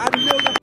I know that.